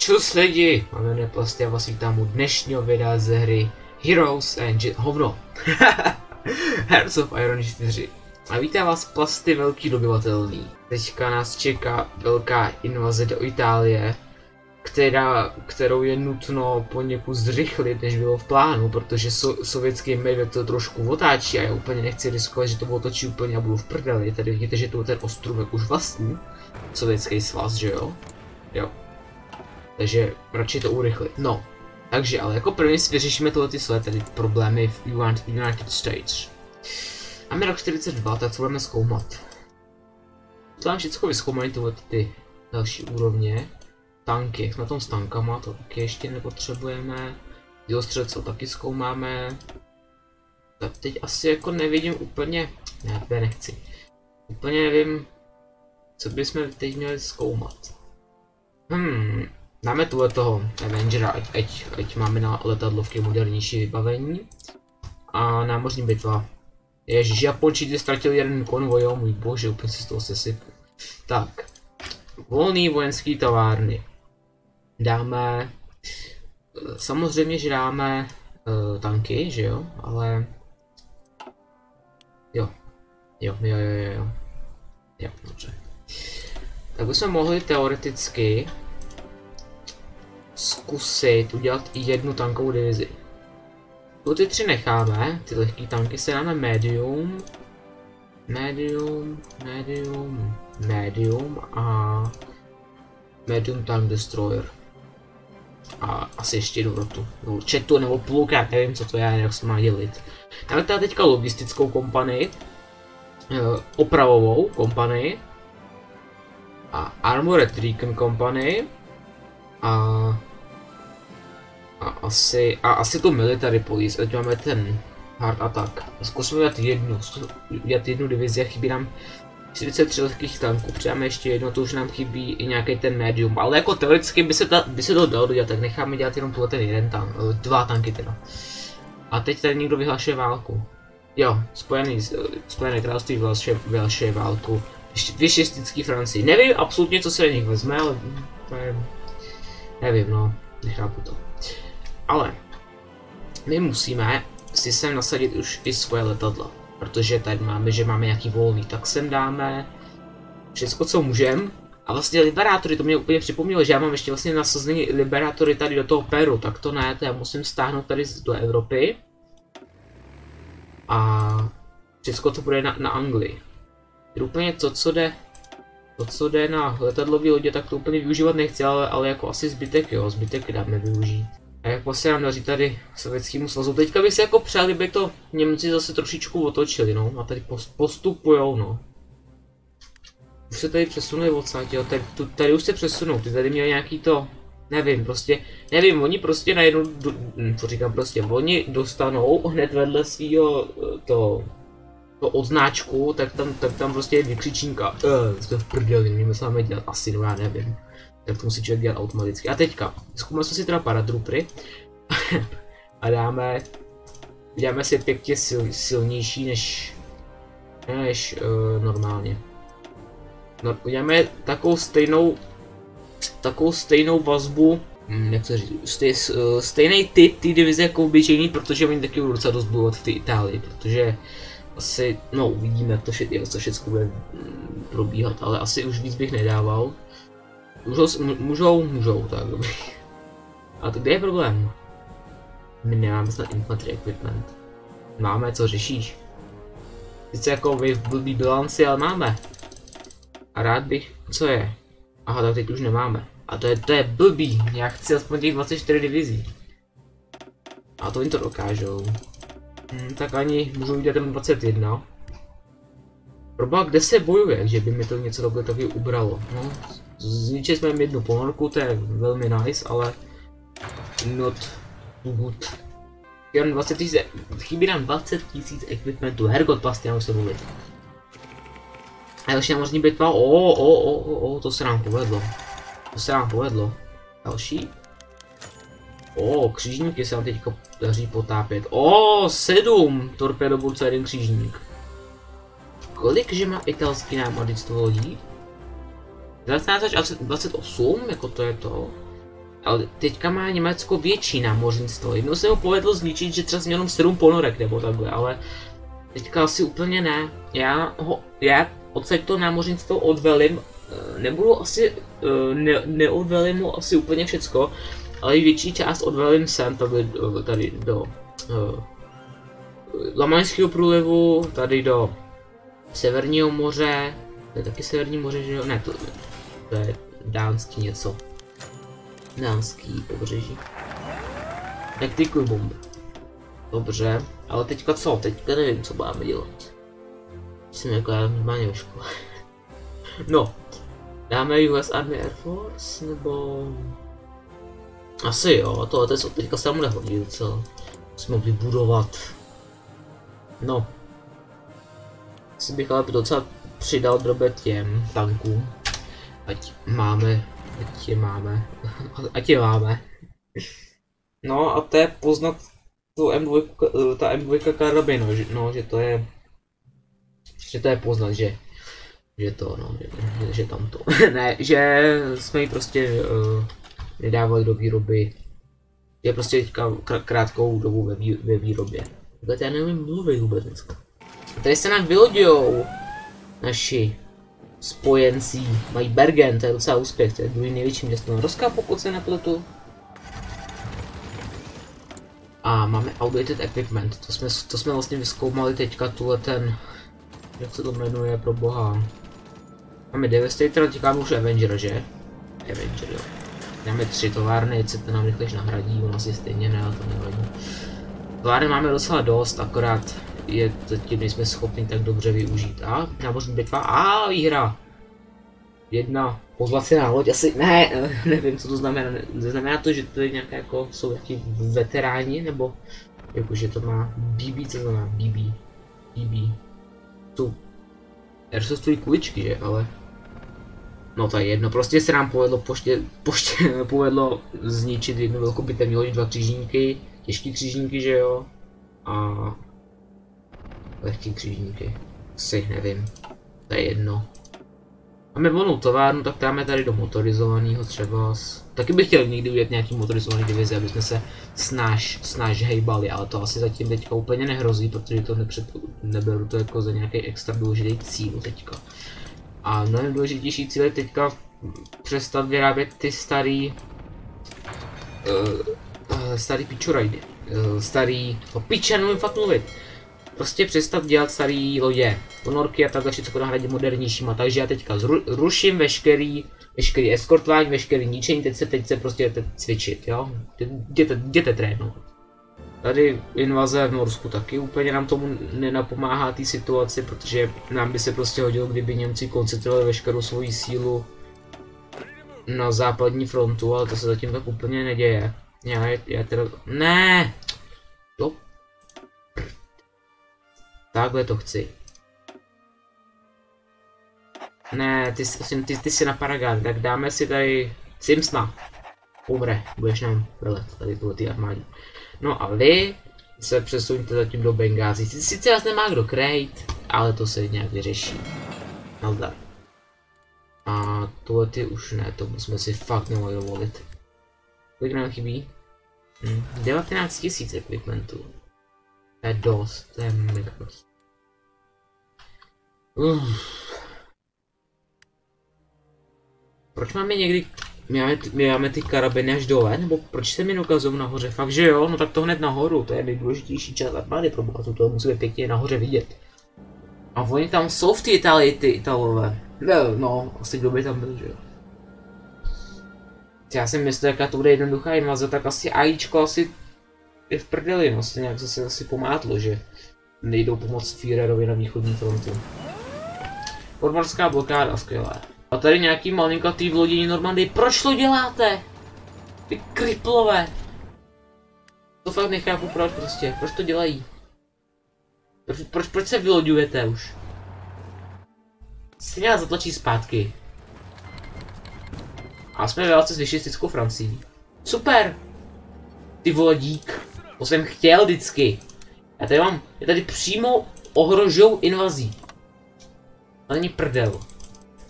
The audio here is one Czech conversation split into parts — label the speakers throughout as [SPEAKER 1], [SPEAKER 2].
[SPEAKER 1] Čus lidi, máme neplasty a vás vítám u dnešního videa ze hry Heroes Engine, hovno, Hearts of Iron 4. A vítám vás plasty velký dobyvatelný. Teďka nás čeká velká invaze do Itálie, která, kterou je nutno poněkud zrychlit, než bylo v plánu, protože so, sovětský medvěd to trošku otáčí a já úplně nechci riskovat, že to otočí úplně a budu v prdeli. Tady vidíte, že to ten ostrůvek už vlastní, sovětský svaz, že jo? Jo, takže radši to urychlit. No, takže ale jako první si vyřešíme tohle ty své tedy problémy v United States. Máme rok 42, tak co budeme zkoumat. Tam všechno vyzkoumají tyhle ty další úrovně. Tanky, jak na tom s tankama, to taky ještě nepotřebujeme. Dělostřelce taky zkoumáme. Tak teď asi jako nevidím úplně, ne, to nechci. Úplně nevím, co bychom teď měli zkoumat. Hmm, Dáme tuhle toho Avengera, ať, ať, ať máme na letadlovky modernější vybavení. A námořní bitva. Ježiš, Japončíci ztratili jeden konvoj, jo můj bože, úplně si z toho sesypu. Tak. Volný vojenský továrny. Dáme... Samozřejmě, že dáme uh, tanky, že jo, ale... Jo. Jo, jo, jo, jo, jo. Jo, dobře. Tak bychom mohli teoreticky zkusit udělat i jednu tankovou divizi. Tu ty tři necháme, ty lehké tanky se dáme medium, medium, medium, medium a medium tank destroyer. A asi ještě jednu rotu, nebo četu, nebo já nevím co to je, jak se má dělit. Dáme teda teďka logistickou kompanii, eh, opravovou kompanii a Armored Recon Company a a asi, a asi to military police, ať máme ten hard attack. Zkusíme udělat jednu, udělat jednu divizi a chybí nám 43 lehkých tanků, přidáme ještě jedno, to už nám chybí i nějaký ten medium, ale jako teoreticky by se, ta, by se to dalo dělat, tak necháme dělat jenom tuhle ten jeden tank, eh, dva tanky teda. A teď tady někdo vyhlašuje válku. Jo, Spojený, Spojené království vyhlašuje, vyhlašuje válku. Dvě šestický Francii. Nevím absolutně, co se do nich vezme, ale nevím no, nechápu to. Ale my musíme si sem nasadit už i svoje letadla. Protože tady máme, že máme nějaký volný, tak sem dáme všechno, co můžem. A vlastně liberátory, to mě úplně připomnělo, že já mám ještě vlastně nasazení liberátory tady do toho Peru, tak to ne, to já musím stáhnout tady do Evropy. A všechno to bude na, na Anglii. Tady úplně to, co jde, to, co jde na letadlový lodě, tak to úplně využívat nechci, ale, ale jako asi zbytek jo, zbytek dáme využít. A jak vlastně nám daří tady sovětskému svazu. Teďka bych si jako přál, kdyby to Němci zase trošičku otočili, no. A tady postupujou, no. Už se tady přesunuli odsaď, jo. Tady, tu, tady už se přesunou, ty tady měli nějaký to, nevím, prostě, nevím, oni prostě najednou, to hm, říkám prostě, oni dostanou hned vedle svého to, to odznáčku, tak tam, tak tam prostě je vykřičínka, eh, jsme v prdeli, my se máme dělat, asi, no já nevím tak to musí člověk dělat automaticky. A teďka, zkoumali jsme si teda paratroopery a dáme, dáme si pěkně sil, silnější než, než uh, normálně. No, uděláme takovou stejnou, takovou stejnou vazbu, hm, jak to říct, stej, uh, stejný typ té divize jako obyčejný, protože oni taky budou docela dost budovat v té Itálii, protože asi, no uvidíme, jak to, vše, jak to všechno bude hm, probíhat, ale asi už víc bych nedával. Můžou, můžou, můžou, tak dobrý. A to kde je problém? My nemáme snad infantry equipment. Máme, co řešíš? Sice jako vy v blbý bilanci, ale máme. A rád bych, co je? Aha, tak teď už nemáme. A to je, to je blbý, já chci aspoň těch 24 divizí. A to oni to dokážou. Hm, tak ani můžu udělat ten 21. Proba, kde se bojuje, že by mi to něco taky ubralo. No, Zničili jsme jim jednu ponorku, to je velmi nice, ale not good. Jen 20 tisíc, chybí nám 20 tisíc equipmentu, hergot plasty, já musím mluvit. A další námořní bitva, o, o, o, o, o, to se nám povedlo. To se nám povedlo. Další. O, křížníky se nám teďka daří potápět. O, sedm torpédoborců a jeden křížník. Kolik, že má italský námořnictvo lodí? 19 až 28, jako to je to. Ale teďka má Německo větší námořnictvo. Jednou se mu povedlo zničit, že třeba měl 7 ponorek nebo takhle, ale teďka asi úplně ne. Já ho, já odsaď to námořnictvo odvelím, eh, nebudu asi, eh, ne, neodvelím mu asi úplně všecko, ale i větší část odvelím sem, tady, tady do Lamaňského průlivu, tady do Severního moře, to je taky Severní moře, že jo? Ne, to, to je dánský něco. Dánský pobřeží. Nektikuj bomby. Dobře, ale teďka co? Teďka nevím, co máme dělat. Jsem jako já normálně ve škole. no, dáme US Army Air Force, nebo... Asi jo, to, to je co teďka se mu nehodí docela. Musíme vybudovat. No. Si bych ale docela přidal drobet těm tankům. Ať máme, ať je máme, ať je máme. No a to je poznat tu M2, ta M2 karabinu, že, no, že to je, že to je poznat, že, že to, no, že, že, tam to, ne, že jsme ji prostě uh, nedávali do výroby, je prostě teďka krátkou dobu ve, vý, ve výrobě. Takhle já nevím mluvit vůbec dneska. Tady se nám vylodujou naši spojenci. Mají Bergen, to je docela úspěch, to je druhý největší město Norska, pokud se nepletu. A máme Outdated Equipment, to jsme, to jsme vlastně vyskoumali teďka tuhle ten, jak se to jmenuje pro boha. Máme Devastator, teďka už Avenger, že? Avenger, jo. Máme tři továrny, co to nám rychlejš nahradí, nás je stejně ne, ale to nevadí. Továrny máme docela dost, akorát je tím nejsme schopni tak dobře využít. A námořní bitva, a výhra! Jedna pozvacená loď, asi ne, nevím co to znamená, znamená to, že to je nějaké jako, jsou nějaký veteráni, nebo jakože to má BB, co znamená BB, BB, jsou stojí kuličky, že, ale No to je jedno, prostě se nám povedlo poště, poště povedlo zničit jednu velkou bitevní loď, dva křižníky, těžký křižníky, že jo, a lehký křižníky. Asi nevím. To je jedno. Máme volnou továrnu, tak dáme tady do motorizovaného třeba. Taky bych chtěl někdy udělat nějaký motorizovaný divizi, aby jsme se snáš, snáš hejbali, ale to asi zatím teďka úplně nehrozí, protože to nepřed, neberu to jako za nějaký extra důležitý cíl teďka. A mnohem důležitější cíl je teďka přestat vyrábět ty starý uh, uh, starý pičurajdy. Uh, starý, o piče, nemůžu fakt mluvit prostě přestat dělat starý lodě, ponorky a takhle všechno nahradit modernějšíma, takže já teďka zru, ruším veškerý, veškerý eskortování, veškerý ničení, teď se, teď se prostě jdete cvičit, jo, jděte, jděte trénovat. Tady invaze v Norsku taky úplně nám tomu nenapomáhá té situaci, protože nám by se prostě hodilo, kdyby Němci koncentrovali veškerou svoji sílu na západní frontu, ale to se zatím tak úplně neděje. Já, já teda... Ne! Jo, Takhle to chci. Ne, ty, ty, ty jsi na Paragon, tak dáme si tady Simsna. Umre, budeš nám velet tady tuhle ty armádě. No a vy se přesuňte zatím do Bengázi. Sice vás nemá kdo krejt, ale to se nějak vyřeší. Nazdar. A tohle ty už ne, to jsme si fakt nemohli dovolit. Kolik nám chybí? Hm, 19 000 equipmentů. To je dost, to je mega dost. Proč máme někdy, my máme, my máme ty karabiny až dole, nebo proč se mi ukazují nahoře? Fakt, že jo, no tak to hned nahoru, to je nejdůležitější část armády pro boha, to musíme pěkně nahoře vidět. A oni tam jsou v té Itálii, ty Italové. No, no, asi kdo by tam byl, že jo. Já si myslím, jaká to bude jednoduchá invaze, tak asi AIčko asi je v prdeli, no, se nějak zase asi pomátlo, že nejdou pomoct Führerovi na východní frontu. Podmorská blokáda, skvělé. A tady nějaký malinkatý v lodění Normandii, proč to děláte? Ty kriplové. To fakt nechápu proč prostě, proč to dělají? Proč, proč, proč se vyloďujete už? Jste měla zatlačit zpátky. A jsme ve válce s vyšistickou Francií. Super! Ty vole dík. To jsem chtěl vždycky. Já tady mám, je tady přímo ohrožou invazí. To není prdel.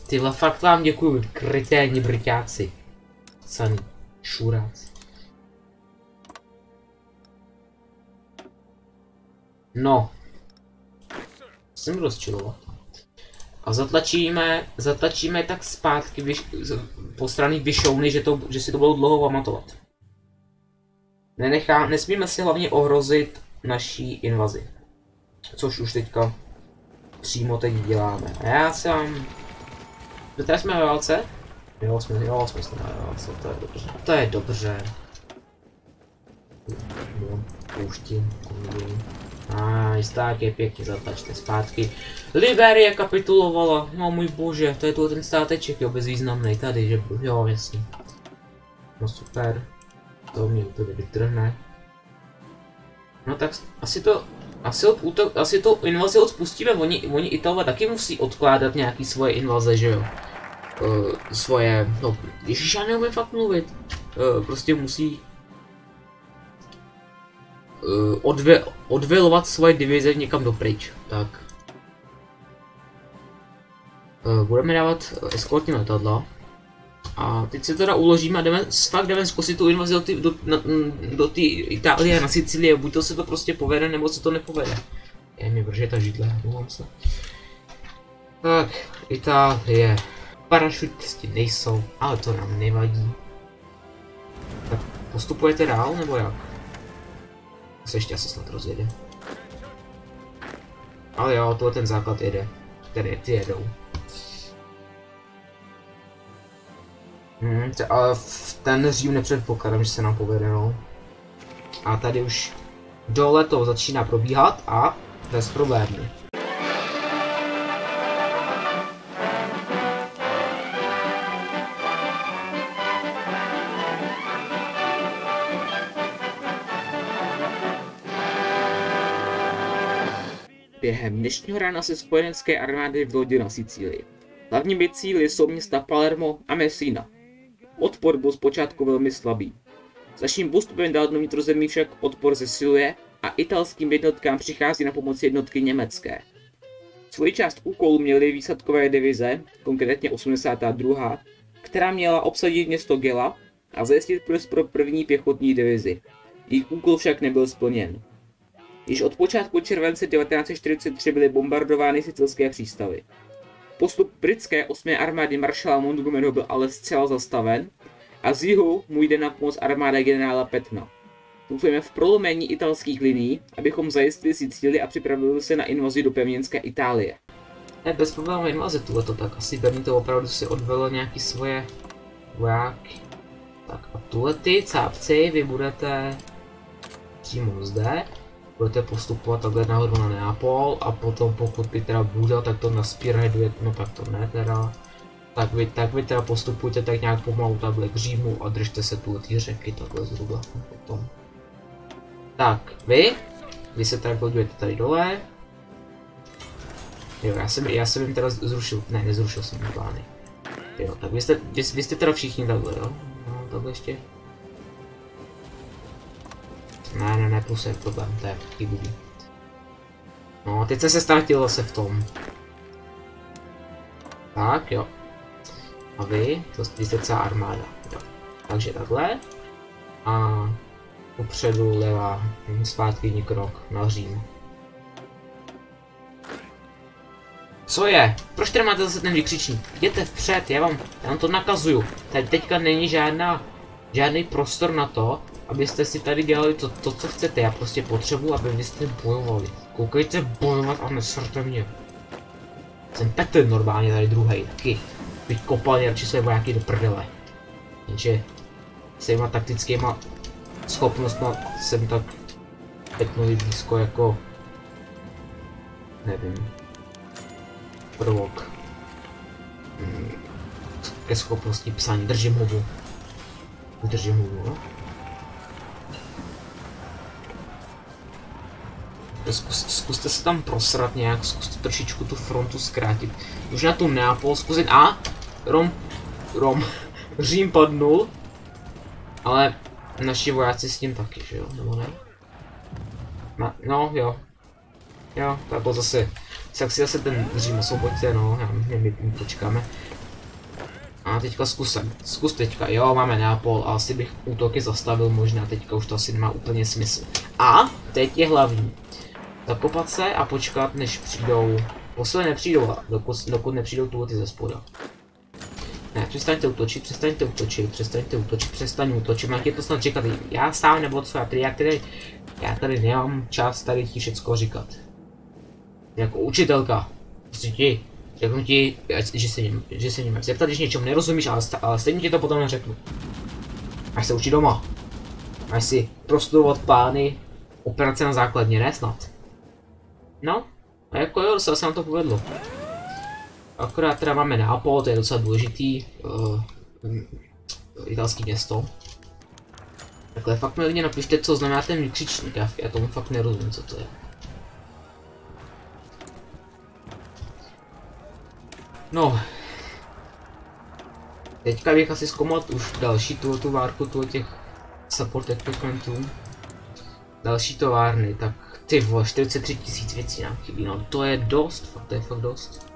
[SPEAKER 1] Tyhle fakt vám děkuju, kryténi brťáci. Saný. Šurac. No. Jsem rozčilovat. A zatlačíme, zatlačíme tak zpátky vyš, po strany vyšouny, že, to, že si to budou dlouho pamatovat. Nenechá, nesmíme si hlavně ohrozit naší invazi. Což už teďka přímo teď děláme. A já se vám... Jsme ve válce? Jo, jsme, jo, jsme se ve válce, to je dobře. To je dobře. Pouštím, a tak je pěkně zatlačte zpátky. Liberie kapitulovala, no můj bože, to je tu ten státeček, jo, bezvýznamný tady, že jo, jasně. No super, to mě to vytrhne. No tak asi to, asi, útok, asi to invazi odpustíme, oni, oni Italové taky musí odkládat nějaký svoje invaze, že jo. Uh, svoje, no, ježiš, já neumím fakt mluvit. Uh, prostě musí uh, odve, odvilovat svoje divize někam dopryč. Tak. Uh, budeme dávat eskortní letadla. A teď se teda uložíme a jdeme, fakt jdeme zkusit tu invazi do, do, na, do té Itálie na Sicílie. Buď to se to prostě povede, nebo se to nepovede. Je mi vrže ta židle, mluvám se. Tak, Itálie. Parašutisti nejsou, ale to nám nevadí. Tak postupujete dál, nebo jak? se ještě asi snad rozjede. Ale jo, tohle ten základ jede. Tedy ty jedou. Hmm, ale v ten řím nepředpokládám, že se nám povede, no. A tady už dole to začíná probíhat a bez problémů. Během dnešního rána se spojenecké armády vlodily na Sicílii. Hlavními cíly jsou města Palermo a Messina. Odpor byl zpočátku velmi slabý. S naším postupem dál do vnitrozemí však odpor zesiluje a italským jednotkám přichází na pomoc jednotky německé. Svoji část úkolů měly výsadkové divize, konkrétně 82., která měla obsadit město Gela a zajistit pro první pěchotní divizi. Jejich úkol však nebyl splněn. Již od počátku července 1943 byly bombardovány sicilské přístavy. Postup britské 8. armády maršala Montgomeryho byl ale zcela zastaven a z jihu mu jde na pomoc armáda generála Petna. Doufujeme v prolomení italských liní, abychom zajistili Sicílii a připravili se na invazi do pevninské Itálie. Je bez problémů invaze to tak asi Berlín to opravdu si odvelo nějaký svoje vojáky. Tak a tuhle ty cápci vy budete přímo zde budete postupovat takhle nahoru na Neapol a potom pokud by teda bude, tak to naspírheduje, no tak to ne teda. Tak vy, tak vy teda postupujte tak nějak pomalu takhle k Římu a držte se tu ty řeky takhle zhruba potom. Tak, vy? Vy se teda podívejte tady dole. Jo, já jsem, já jsem jim teda zrušil, ne, nezrušil jsem plány. Jo, tak vy jste, vy, vy jste teda všichni takhle, jo? No, takhle ještě. Ne, ne, ne, plus je problém, to je chybový. No, teď se ztratil zase v tom. Tak, jo. A vy, to jste celá armáda. Jo. Takže takhle. A upředu levá, zpátky krok na Řím. Co je? Proč tady máte zase ten vykřičník? Jděte vpřed, já vám, já vám to nakazuju. Tady teďka není žádná, žádný prostor na to, abyste si tady dělali to, to co chcete. Já prostě potřebuji, aby vy jste bojovali. Koukejte bojovat a nesrte mě. Jsem Petr normálně tady druhý taky. Bych kopal radši své vojáky do prdele. Jenže s těma taktickýma schopnostma jsem tak Petnovi blízko jako nevím prvok hmm. ke schopnosti psání. Držím hubu. Držím hubu, no. Zkus, zkuste se tam prosrat nějak, zkuste trošičku tu frontu zkrátit. Už na tu Neapol zkusit. A! Rom... Rom... Řím padnul. Ale naši vojáci s tím taky, že jo? Nebo ne? Na, no, jo. Jo, to bylo zase... Tak si zase ten Řím osvoboďte, no, já, my, my, počkáme. A A teďka zkusem. Zkus teďka. Jo, máme Neapol a asi bych útoky zastavil možná. Teďka už to asi nemá úplně smysl. A teď je hlavní. Zakopat se a počkat, než přijdou. Posledně nepřijdou, dokud, dokud nepřijdou tu ty ze spoda. Ne, přestaňte útočit, přestaňte útočit, přestaňte útočit, přestaň útočit, máte to snad říkat já sám nebo co, já tady, já tady, já tady nemám čas tady ti všecko říkat. Jako učitelka, prostě ti, řeknu ti, že se ním, že se ním zeptat, když něčemu nerozumíš, ale, ale stejně ti to potom neřeknu. Máš se učit doma. Máš si prostudovat plány operace na základně, ne snad. No, a jako jo, se nám to povedlo. Akorát teda máme Nápol, to je docela důležitý uh, italský město. Takhle fakt mi lidi napište, co znamená ten vykřičník, já, já tomu fakt nerozumím, co to je. No. Teďka bych asi zkoumal už další tu, várku tu těch support equipmentů. Další továrny, tak ty vole, 43 tisíc věcí nám chybí, no to je dost, fakt to je fakt dost.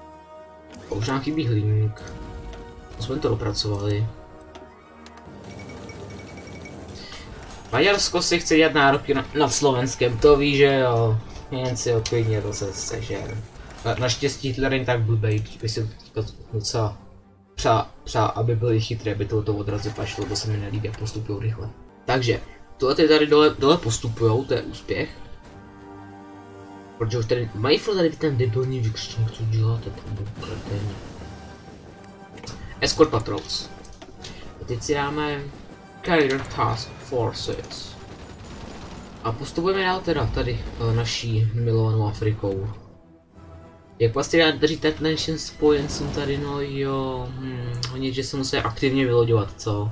[SPEAKER 1] A už nám chybí hliník. Jsme to dopracovali. Maďarsko si chce dělat nároky na, nad Slovenskem, to ví, že jo. Jen si oklidně to se sežer. Na, naštěstí Hitler není tak blbej, by si docela přá, přá, aby byli chytré, aby to, odrazu pašlo, to se mi nelíbí, jak postupují rychle. Takže, tohle tady dole, dole postupujou, to je úspěch. Protože už tady mají furt tady ten debilní vykřičník, co děláte tam kreténi. Escort Patrols. A teď si dáme Carrier Task Forces. A postupujeme dál teda tady eh, naší milovanou Afrikou. Jak vlastně držíte našim spojencům tady, no jo, hm, oni že se musí aktivně vyloďovat, co?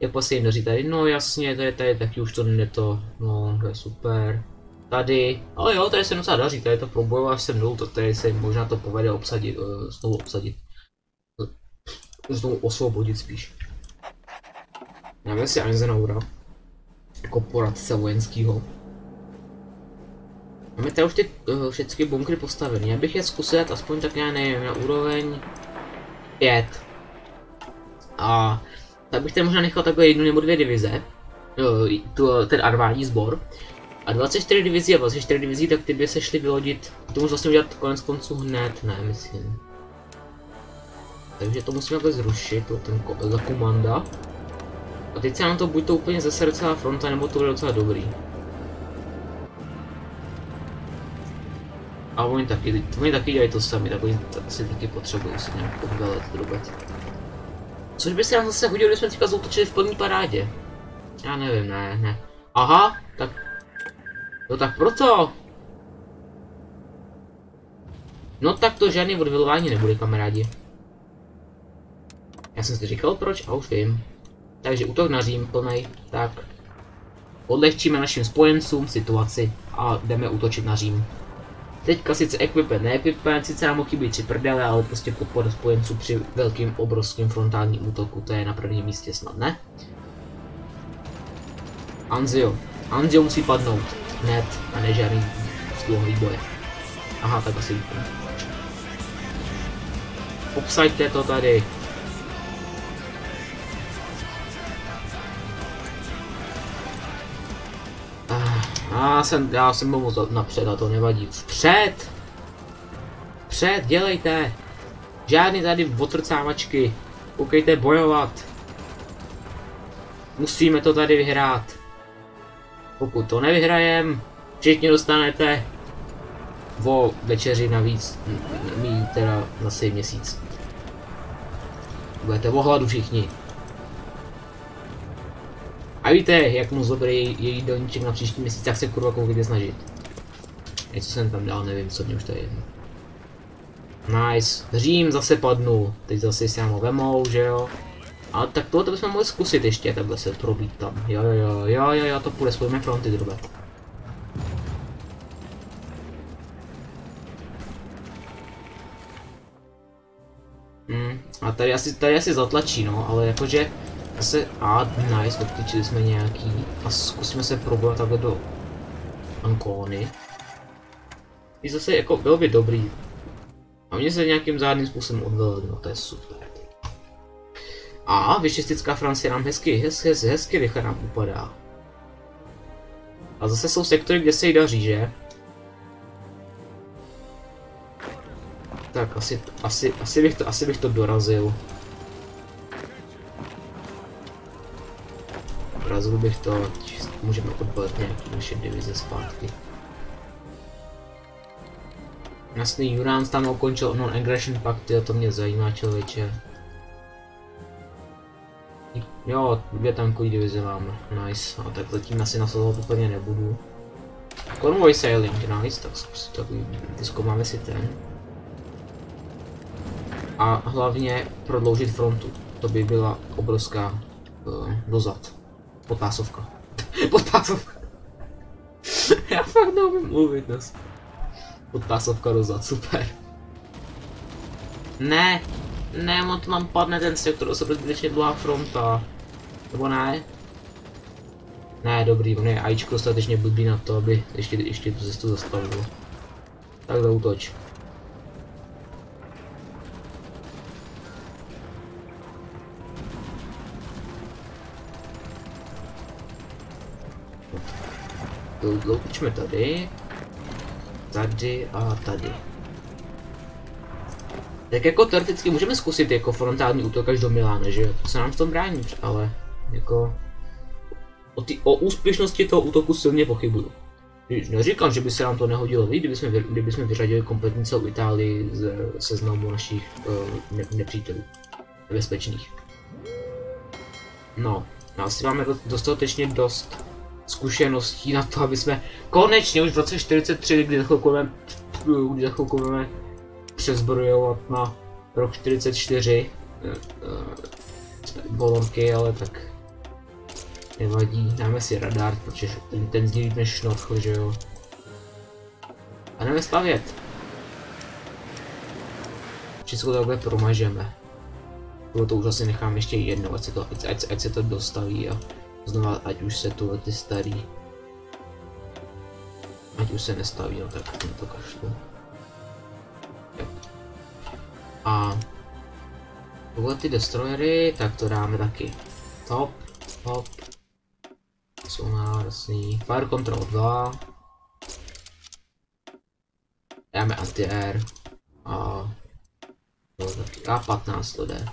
[SPEAKER 1] Jak vlastně jim daří tady, no jasně, to je tady taky už to není to, no to je super. Tady, ale jo, tady se docela daří, tady to probojovat se mnou, to tady se možná to povede obsadit, uh, znovu obsadit. Znovu osvobodit spíš. Dáme si Eisenhowera. Jako poradce vojenského. Máme tady už ty uh, všechny bunkry postaveny. Já bych je zkusil aspoň tak já nevím, na úroveň 5. A tak bych tady možná nechal takhle jednu nebo dvě divize. Uh, tu, ten armádní sbor. A 24 divizí a 24 divizí, tak ty by se šly vylodit. To můžu vlastně udělat konec konců hned, ne, myslím. Takže to musíme takhle zrušit, to ten za komanda. A teď se nám to buď to úplně zase celá fronta, nebo to bude docela dobrý. A oni taky, oni taky dělají to sami, tak oni asi taky potřebují si nějak odvelet, drobet. Což by se nám zase hodilo, jsme teďka zautočili v plný parádě. Já nevím, ne, ne. Aha, No tak proto. No tak to žádný odvilování nebude, kamarádi. Já jsem si říkal proč a už vím. Takže útok na Řím plnej, tak. Odlehčíme našim spojencům situaci a jdeme útočit na Řím. Teďka sice equipment, ne equipment, sice nám chybí tři prdele, ale prostě podpora spojenců při velkým obrovským frontálním útoku, to je na prvním místě snad, ne? Anzio. Anzio musí padnout hned a ne žádný dlouhý boje. Aha, tak asi víte. Obsaďte to tady. Ah, já jsem, já jsem mohl napřed a to nevadí. Vpřed! Vpřed, dělejte! Žádný tady otrcávačky. Koukejte bojovat. Musíme to tady vyhrát. Pokud to nevyhrajem, všichni dostanete o večeři navíc, mít teda zase měsíc. Budete o hladu všichni. A víte, jak moc dobrý je jídelníček na příští měsíc, jak se kurva koukejte snažit. Něco jsem tam dal, nevím, co mě už to je jedno. Nice. Řím zase padnul. Teď zase si ho vemou, že jo. A tak tohle bychom mohli zkusit ještě takhle se probít tam. Jo, jo, jo, jo, jo, jo to půjde, spojíme fronty, drube. Hmm, a tady asi, tady asi zatlačí, no, ale jakože zase, a nice, odtyčili jsme nějaký a zkusíme se probovat takhle do Ankony. I zase jako bylo by dobrý. A mě se nějakým zádným způsobem odvelet, no to je super. A vyšistická Francie nám hezky, hezky, hezky, hezky rychle nám upadá. A zase jsou sektory, kde se jí daří, že? Tak asi, asi, asi, bych to, asi bych to dorazil. Dorazil bych to, můžeme odbalit nějaký naše divize zpátky. Jasný, Jurán tam ukončil non-aggression pact, to mě zajímá člověče. Jo, dvě tankový divize máme, nice. A tak zatím asi nasazovat úplně nebudu. Convoy sailing, nice, tak, tak vyzkoumáme si ten. A hlavně prodloužit frontu, to by byla obrovská uh, dozad. Podpásovka. Podpásovka. Já fakt neumím mluvit dnes. Podpásovka dozad, super. Ne, ne, on nám padne ten sektor, to se zbytečně dlouhá fronta. Nebo ne? Ne, dobrý, on je Ačko dostatečně blbý na to, aby ještě, ještě tu cestu zastavil. Tak zautoč. Zautočme tady. Tady a tady. Tak jako teoreticky můžeme zkusit jako frontální útok až do Milána, že jo? To se nám v tom brání, ale jako... O, ty, o úspěšnosti toho útoku silně pochybuju. Neříkám, že by se nám to nehodilo víc, kdyby jsme, kdyby jsme vyřadili kompletní celou Itálii z seznamu našich uh, ne, nepřítelů. Nebezpečných. No, asi máme dostatečně dost zkušeností na to, aby jsme konečně už v roce 43, kdy za chvilku budeme, přezbrojovat na rok 44 bolonky, ale tak nevadí, dáme si radar, protože ten, ten zní než šnorchl, že jo. A jdeme stavět. Všechno takhle promažeme. Bylo to už asi nechám ještě jedno, ať se to, ať, ať, ať se to dostaví a znova, ať už se tu ty starý. Ať už se nestaví, no tak to kašlu. A tohle ty destroyery, tak to dáme taky. Top, top. Jsou nárosný. Fire control 2. Dáme anti-air. A to taky K15 to jde.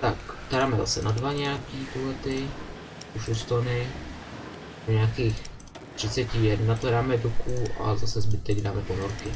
[SPEAKER 1] Tak, tady dáme zase na dva nějaký tuhle ty. Ušustony. Nějakých 31 to dáme doku a zase zbytek dáme ponorky.